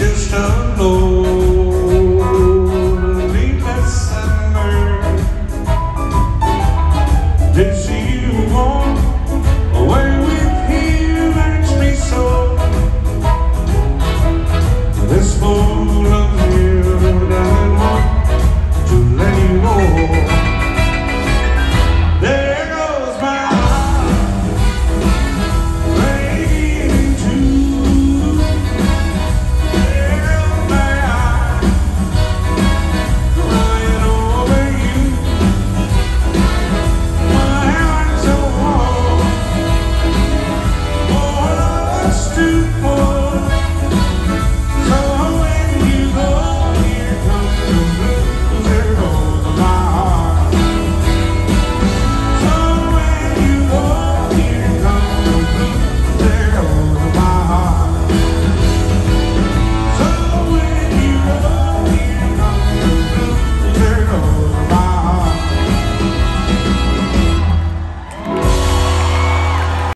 just don't stupor